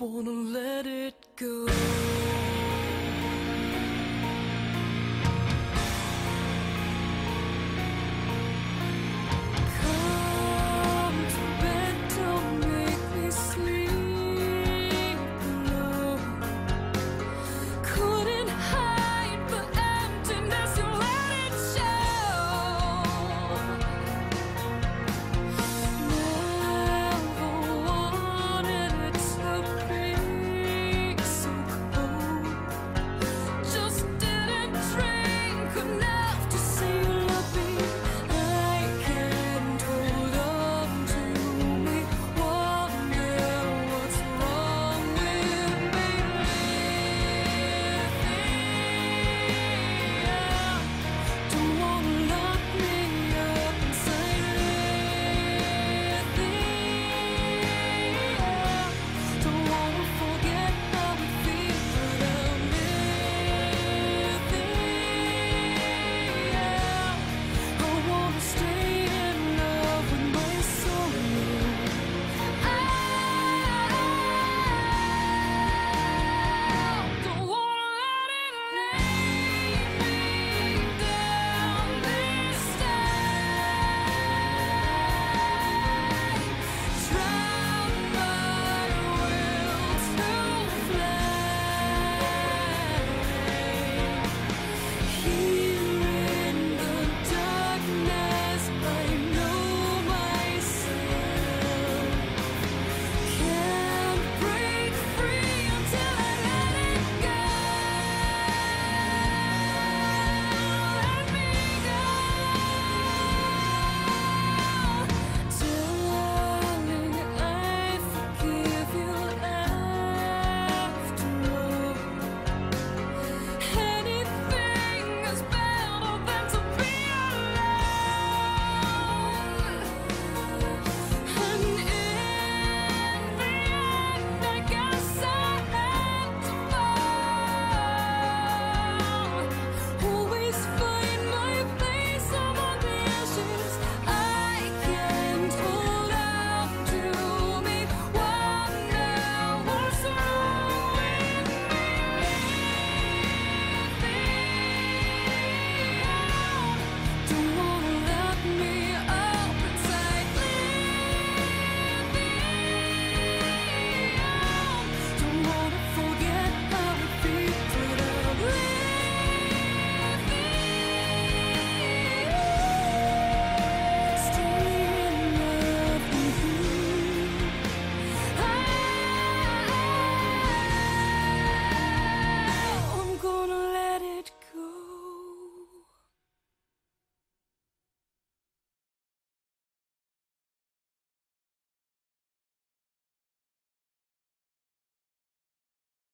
wanna let it go.